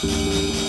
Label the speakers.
Speaker 1: Música